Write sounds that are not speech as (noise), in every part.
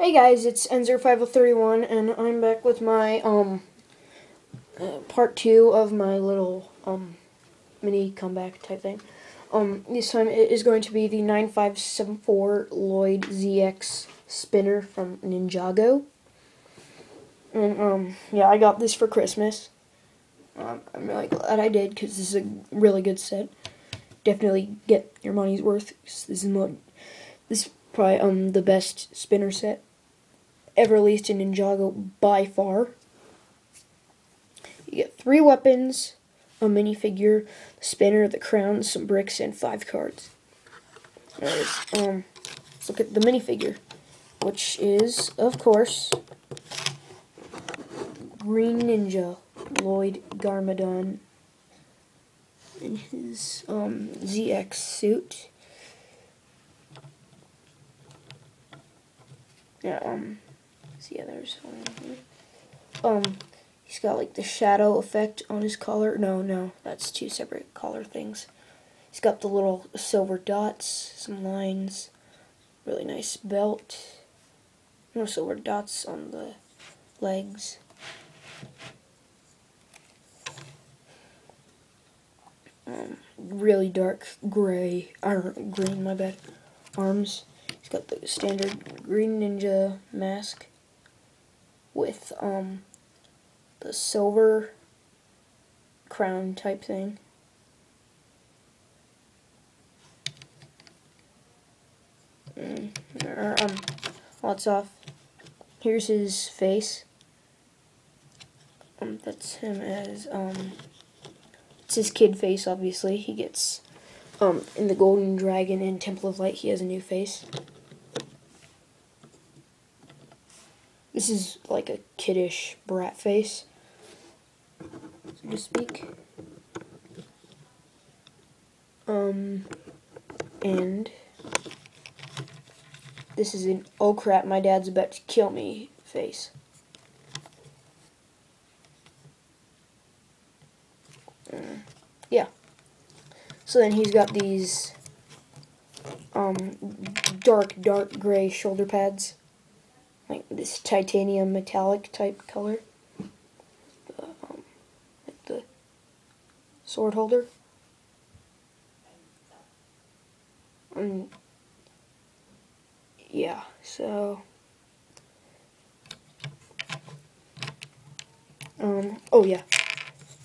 Hey guys, it's Enzer5031 and I'm back with my um uh, part 2 of my little um mini comeback type thing. Um this time it is going to be the 9574 Lloyd ZX spinner from Ninjago. And um yeah, I got this for Christmas. Um, I'm really glad I did because this is a really good set. Definitely get your money's worth. This is this is probably um the best spinner set ever released in Ninjago by far. You get three weapons, a minifigure, the spinner, the crown, some bricks, and five cards. Anyways, um, let's look at the minifigure, which is, of course, Green Ninja, Lloyd Garmadon, in his um, ZX suit. Yeah, um, See, yeah, there's one Um, he's got like the shadow effect on his collar. No, no, that's two separate collar things. He's got the little silver dots, some lines, really nice belt. No silver dots on the legs. Um, really dark gray, or green, my bad, arms. He's got the standard green ninja mask with um, the silver crown type thing. Mm, um, lots off. Here's his face. Um, that's him as um, it's his kid face. Obviously, he gets um in the Golden Dragon and Temple of Light. He has a new face. This is like a kiddish brat face, so to speak. Um, and this is an oh crap, my dad's about to kill me face. Uh, yeah. So then he's got these um, dark, dark gray shoulder pads like this titanium metallic type color. The, um, like the sword holder. And yeah, so um oh yeah.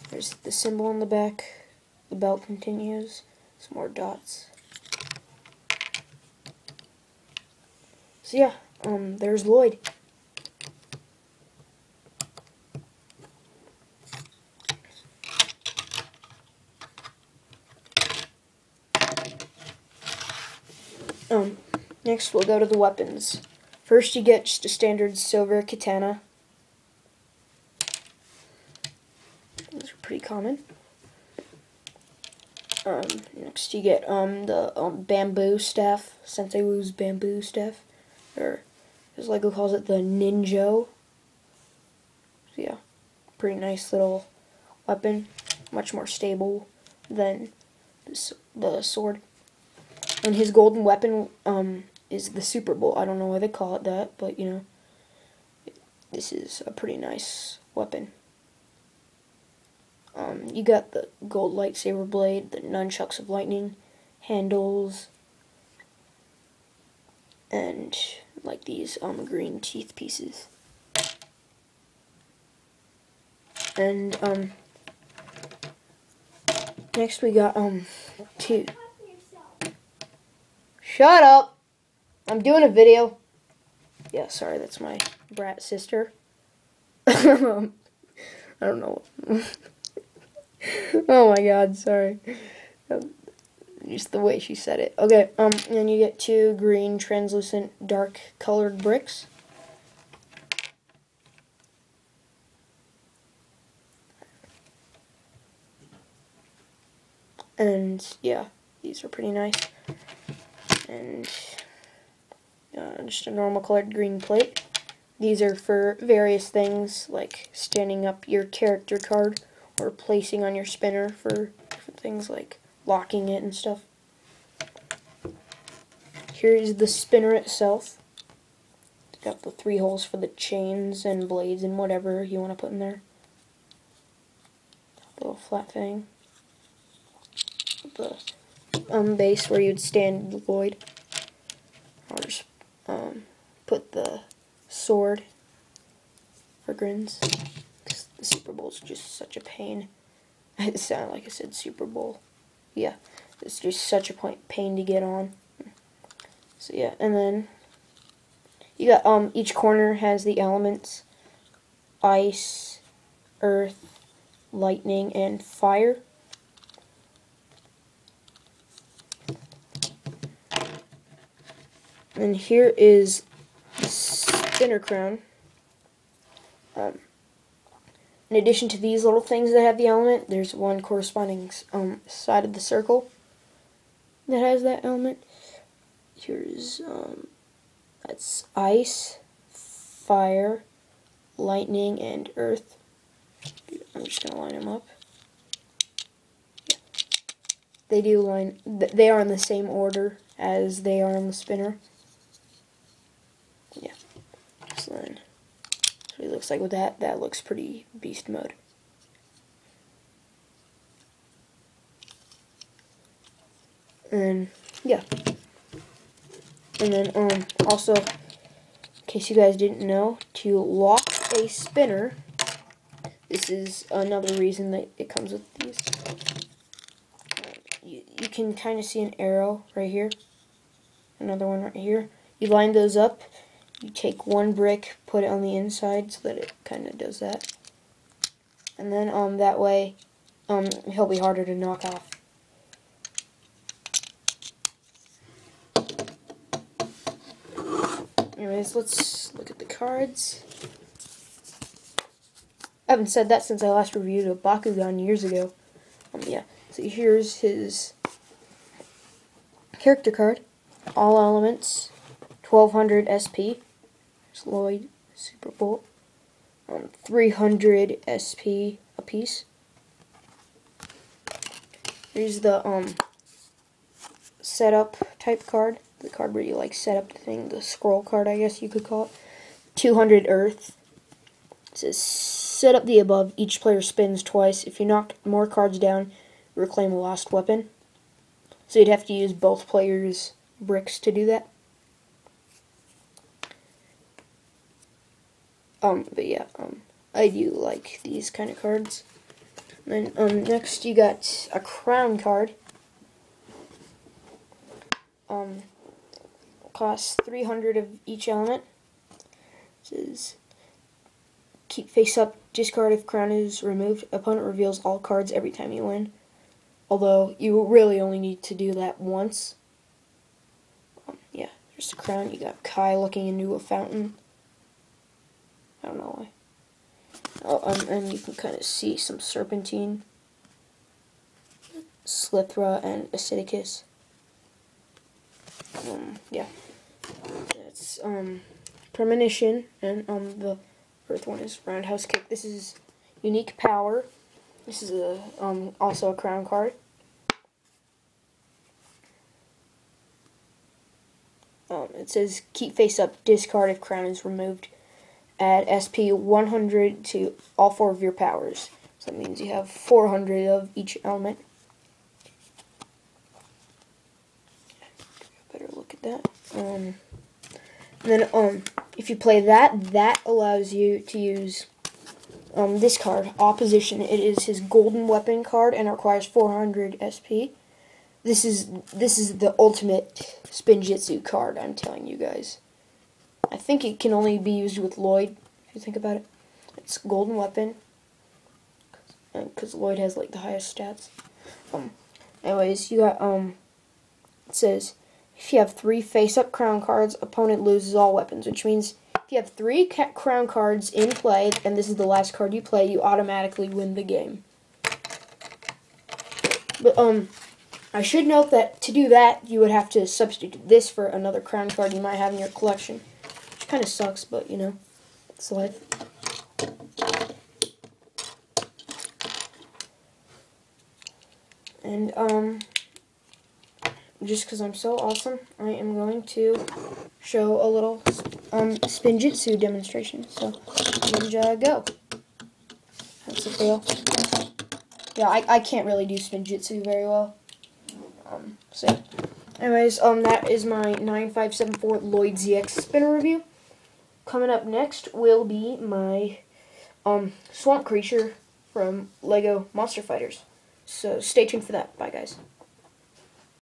There's the symbol on the back. The belt continues. Some more dots. So yeah, um, there's Lloyd. Um, next we'll go to the weapons. First you get just a standard silver katana. Those are pretty common. Um, next you get um, the um, bamboo staff, Sensei Wu's bamboo staff, or as Lego calls it, the Ninjo. So yeah, pretty nice little weapon, much more stable than the sword. And his golden weapon um, is the Super Bowl. I don't know why they call it that, but you know, this is a pretty nice weapon. Um, you got the gold lightsaber blade, the nunchucks of lightning, handles, and like these um, green teeth pieces. And um, next we got um two. Shut up! I'm doing a video. Yeah, sorry, that's my brat sister. (laughs) I don't know. (laughs) oh my god, sorry. Um, just the way she said it. Okay, um, and then you get two green, translucent, dark colored bricks. And, yeah, these are pretty nice. And, uh, just a normal colored green plate. These are for various things, like standing up your character card, or placing on your spinner for different things like locking it and stuff. Here is the spinner itself. got the three holes for the chains and blades and whatever you want to put in there. Little flat thing. The um, base where you'd stand Lloyd. I'll just um, put the sword for grins. The Super Bowl's just such a pain. (laughs) It sounded like I said Super Bowl. Yeah, it's just such a point, pain to get on. So yeah, and then you got um each corner has the elements ice, earth, lightning, and fire. And here is the spinner crown. Um, in addition to these little things that have the element, there's one corresponding um, side of the circle that has that element. Here's, um, that's ice, fire, lightning, and earth. I'm just going to line them up. They do line, they are in the same order as they are in the spinner. Yeah. So then what it looks like with that. That looks pretty beast mode. And yeah. And then um also in case you guys didn't know, to lock a spinner, this is another reason that it comes with these. you, you can kind of see an arrow right here. Another one right here. You line those up you take one brick, put it on the inside so that it kind of does that. And then um, that way um, he'll be harder to knock off. Anyways, let's look at the cards. I haven't said that since I last reviewed a Bakugan years ago. Um, yeah, so here's his character card. All elements, 1200 SP. Lloyd Super Bowl. Um, 300 SP a piece. Here's the um setup type card, the card where you like set up the thing, the scroll card I guess you could call it. 200 Earth. It says set up the above. Each player spins twice. If you knock more cards down, reclaim a lost weapon. So you'd have to use both players' bricks to do that. Um, but yeah, um, I do like these kind of cards. And then, um, next you got a crown card. Um, costs 300 of each element. says, keep face up, discard if crown is removed. Opponent reveals all cards every time you win. Although, you really only need to do that once. Um, yeah, there's a crown. You got Kai looking into a fountain. I don't know why. Oh, um, and you can kind of see some serpentine, Slithraa, and Acidicus. Um, yeah. That's, um, Premonition, and, um, the first one is Roundhouse Kick. This is Unique Power. This is a, um, also a crown card. Um, it says keep face up, discard if crown is removed add SP 100 to all four of your powers. So that means you have 400 of each element. Better look at that. Um, then um, if you play that, that allows you to use um, this card, Opposition. It is his golden weapon card and requires 400 SP. This is this is the ultimate Spinjitzu card, I'm telling you guys. I think it can only be used with Lloyd, if you think about it. It's golden weapon, because Lloyd has like the highest stats. Um, anyways, you got um, it says if you have three face-up crown cards, opponent loses all weapons, which means if you have three crown cards in play, and this is the last card you play, you automatically win the game. But um, I should note that to do that, you would have to substitute this for another crown card you might have in your collection. Kind of sucks, but you know, it's life. And um, just because I'm so awesome, I am going to show a little um, Spinjitzu demonstration. So, Ninja, go. That's a fail. Yeah, I, I can't really do Spinjitzu very well. Um, so, anyways, um, that is my 9574 Lloyd ZX spinner review. Coming up next will be my um, Swamp Creature from Lego Monster Fighters. So stay tuned for that. Bye, guys.